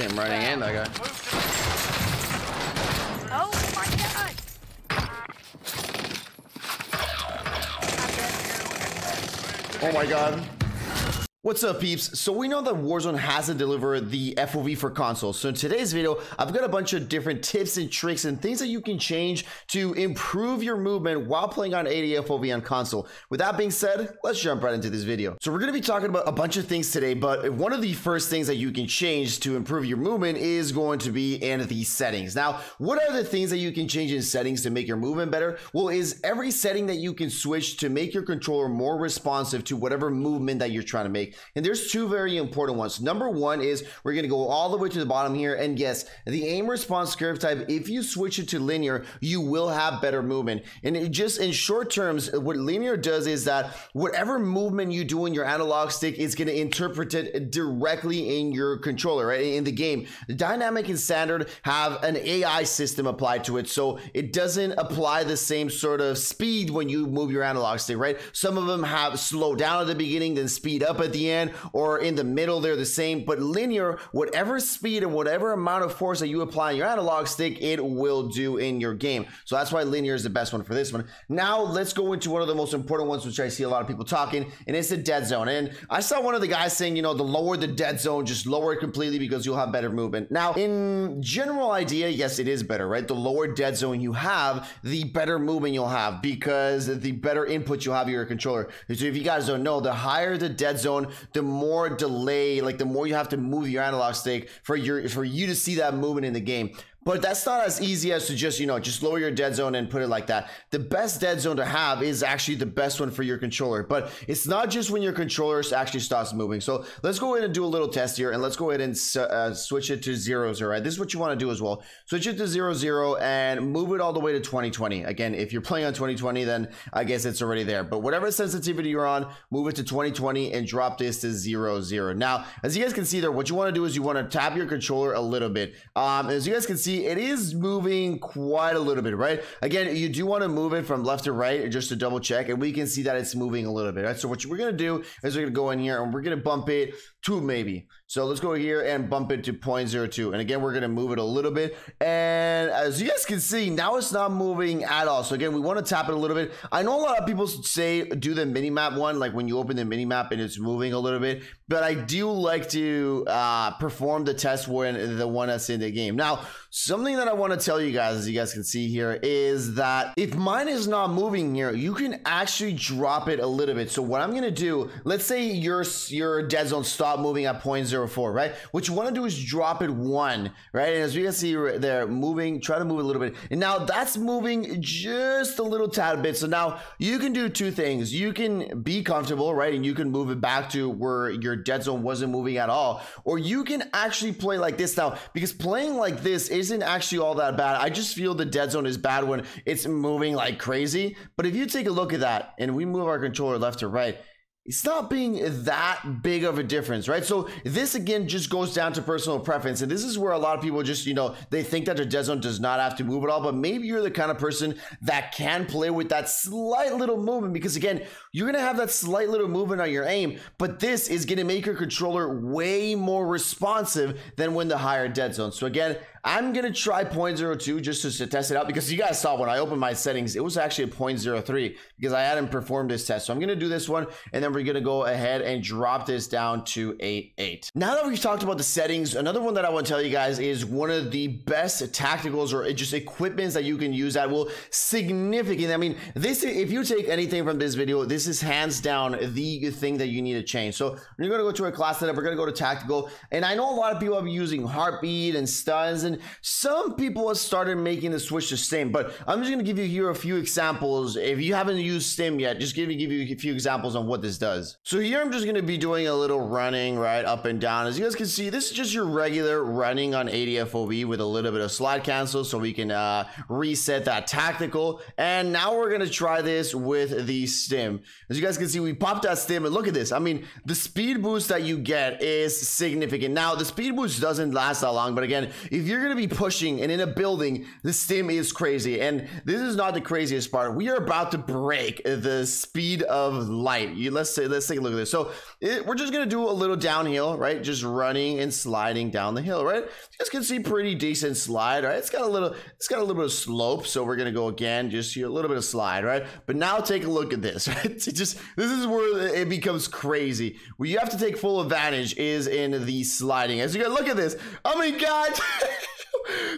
Came running in, that guy. Oh my god! Oh my god. What's up peeps? So we know that Warzone hasn't delivered the FOV for consoles. So in today's video, I've got a bunch of different tips and tricks and things that you can change to improve your movement while playing on 80 FOV on console. With that being said, let's jump right into this video. So we're gonna be talking about a bunch of things today, but one of the first things that you can change to improve your movement is going to be in the settings. Now, what are the things that you can change in settings to make your movement better? Well, is every setting that you can switch to make your controller more responsive to whatever movement that you're trying to make. And there's two very important ones. Number one is we're going to go all the way to the bottom here. And yes, the aim response curve type, if you switch it to linear, you will have better movement. And it just in short terms, what linear does is that whatever movement you do in your analog stick is going to interpret it directly in your controller, right? In the game. Dynamic and standard have an AI system applied to it. So it doesn't apply the same sort of speed when you move your analog stick, right? Some of them have slow down at the beginning, then speed up at the end, or in the middle, they're the same. But linear, whatever speed and whatever amount of force that you apply on your analog stick, it will do in your game. So that's why linear is the best one for this one. Now let's go into one of the most important ones, which I see a lot of people talking, and it's the dead zone. And I saw one of the guys saying, you know, the lower the dead zone, just lower it completely because you'll have better movement. Now, in general idea, yes, it is better, right? The lower dead zone you have, the better movement you'll have because the better input you'll have your controller. So if you guys don't know, the higher the dead zone, the more delay, like the more you have to move your analog stick for your for you to see that movement in the game. But that's not as easy as to just, you know, just lower your dead zone and put it like that. The best dead zone to have is actually the best one for your controller. But it's not just when your controller actually starts moving. So let's go ahead and do a little test here. And let's go ahead and uh, switch it to zero, zero, right? This is what you want to do as well. Switch it to zero, zero and move it all the way to 2020. Again, if you're playing on 2020, then I guess it's already there. But whatever sensitivity you're on, move it to 2020 and drop this to zero, zero. Now, as you guys can see there, what you want to do is you want to tap your controller a little bit. Um, as you guys can see, see it is moving quite a little bit, right? Again, you do want to move it from left to right just to double check, and we can see that it's moving a little bit, right? So what we're gonna do is we're gonna go in here and we're gonna bump it to maybe. So let's go here and bump it to 0.02. And again, we're gonna move it a little bit. And as you guys can see, now it's not moving at all. So again, we wanna tap it a little bit. I know a lot of people say do the mini map one, like when you open the mini map and it's moving a little bit, but I do like to uh, perform the test when the one that's in the game. Now, something that I wanna tell you guys, as you guys can see here, is that if mine is not moving here, you can actually drop it a little bit. So what I'm gonna do, let's say your, your dead zone stop moving at 0.04, right? What you wanna do is drop it one, right? And as we can see there, they're moving, try to move a little bit. And now that's moving just a little tad bit. So now you can do two things. You can be comfortable, right? And you can move it back to where your dead zone wasn't moving at all. Or you can actually play like this now, because playing like this isn't actually all that bad. I just feel the dead zone is bad when it's moving like crazy. But if you take a look at that and we move our controller left to right, it's not being that big of a difference, right? So this again just goes down to personal preference. And this is where a lot of people just, you know, they think that their dead zone does not have to move at all, but maybe you're the kind of person that can play with that slight little movement because again, you're to have that slight little movement on your aim, but this is to make your controller way more responsive than when the higher dead zone. So again, I'm going to try 0.02 just to, to test it out because you guys saw when I opened my settings, it was actually a 0.03 because I hadn't performed this test. So I'm going to do this one and then we're going to go ahead and drop this down to 8.8. Now that we've talked about the settings, another one that I want to tell you guys is one of the best tacticals or just equipments that you can use that will significantly, I mean, this, if you take anything from this video, this is hands down the thing that you need to change. So we're going to go to a class setup, we're going to go to tactical. And I know a lot of people are using heartbeat and stuns some people have started making the switch to stim but i'm just going to give you here a few examples. If you haven't used stim yet just give me give you a few examples on what this does. So here i'm just going to be doing a little running right up and down. As you guys can see this is just your regular running on 80 FOV with a little bit of slide cancel so we can uh, reset that tactical. And now we're going to try this with the stim. As you guys can see we popped that stim and look at this. I mean the speed boost that you get is significant. Now the speed boost doesn't last that long but again if you're you're gonna be pushing and in a building, the stim is crazy. And this is not the craziest part. We are about to break the speed of light. You, let's say, let's take a look at this. So it, we're just gonna do a little downhill, right? Just running and sliding down the hill, right? You guys can see pretty decent slide, right? It's got a little, it's got a little bit of slope. So we're gonna go again, just see a little bit of slide, right? But now take a look at this, right? Just this is where it becomes crazy. Where you have to take full advantage is in the sliding. As you guys look at this, oh my god.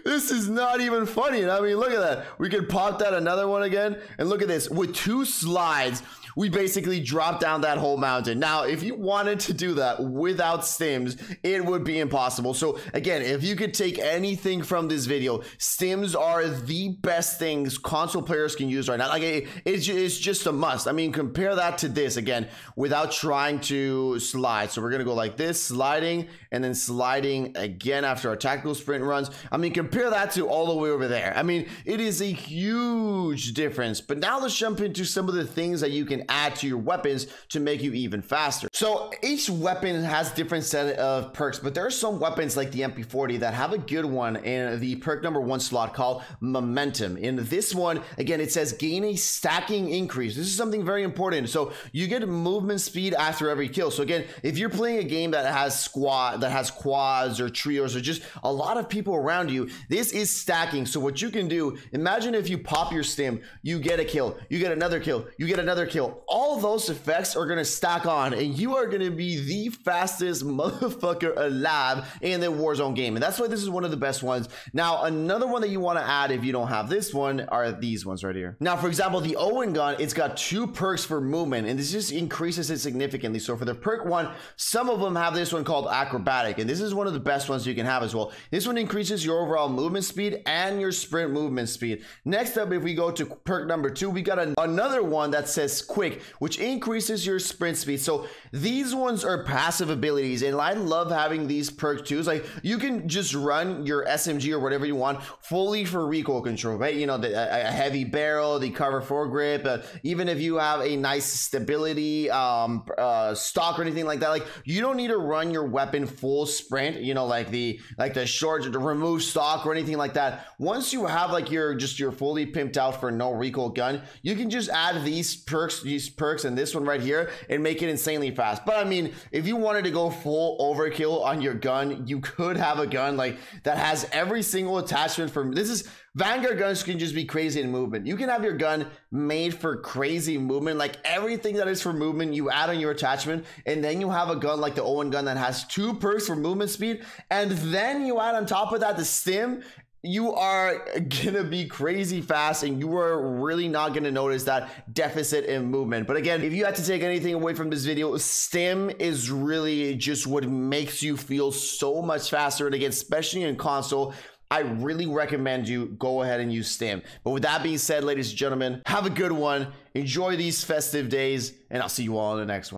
this is not even funny. I mean, look at that. We could pop that another one again. And look at this. With two slides, we basically drop down that whole mountain. Now, if you wanted to do that without stims, it would be impossible. So again, if you could take anything from this video, stims are the best things console players can use right now. Like it, it's, it's just a must. I mean, compare that to this again, without trying to slide. So we're gonna go like this, sliding, and then sliding again after our tactical sprint runs. I mean, compare that to all the way over there. I mean, it is a huge difference. But now let's jump into some of the things that you can add to your weapons to make you even faster. So each weapon has different set of perks, but there are some weapons like the MP40 that have a good one in the perk number one slot called Momentum. In this one, again, it says gain a stacking increase. This is something very important. So you get movement speed after every kill. So again, if you're playing a game that has squad, that has quads or trios or just a lot of people around you, this is stacking. So what you can do, imagine if you pop your stim, you get a kill, you get another kill, you get another kill all those effects are gonna stack on and you are gonna be the fastest motherfucker alive in the Warzone game. And that's why this is one of the best ones. Now, another one that you wanna add if you don't have this one are these ones right here. Now, for example, the Owen gun, it's got two perks for movement and this just increases it significantly. So for the perk one, some of them have this one called acrobatic and this is one of the best ones you can have as well. This one increases your overall movement speed and your sprint movement speed. Next up, if we go to perk number two, we got an, another one that says quick which increases your sprint speed. So these ones are passive abilities, and I love having these perks too. It's like you can just run your SMG or whatever you want fully for recoil control, right? You know, the, a, heavy barrel, the cover foregrip, uh, even if you have a nice stability um, uh, stock or anything like that, like you don't need to run your weapon full sprint. You know, like the like the short remove stock or anything like that. Once you have like your just your fully pimped out for no recoil gun, you can just add these perks these perks and this one right here and make it insanely fast. But I mean, if you wanted to go full overkill on your gun, you could have a gun like that has every single attachment from this is Vanguard guns can just be crazy in movement. You can have your gun made for crazy movement, like everything that is for movement, you add on your attachment, and then you have a gun like the Owen gun that has two perks for movement speed, and then you add on top of that the stim, you are gonna be crazy fast and you are really not gonna notice that deficit in movement. But again, if you had to take anything away from this video, stim is really just what makes you feel so much faster. And again, especially in console, I really recommend you go ahead and use stim. But with that being said, ladies and gentlemen, have a good one. Enjoy these festive days, and I'll see you all in the next one.